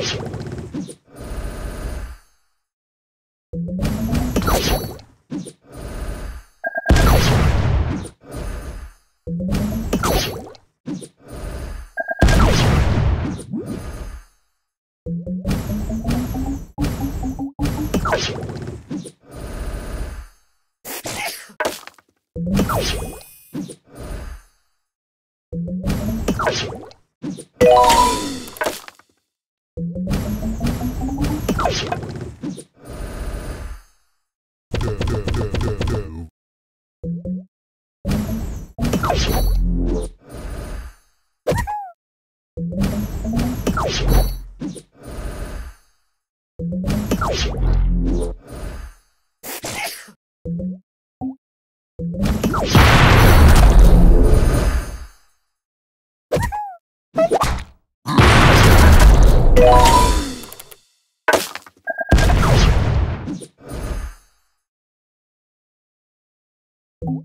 you. Oh, Whoa!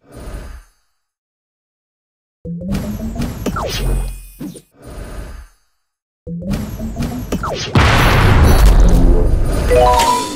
Yeah.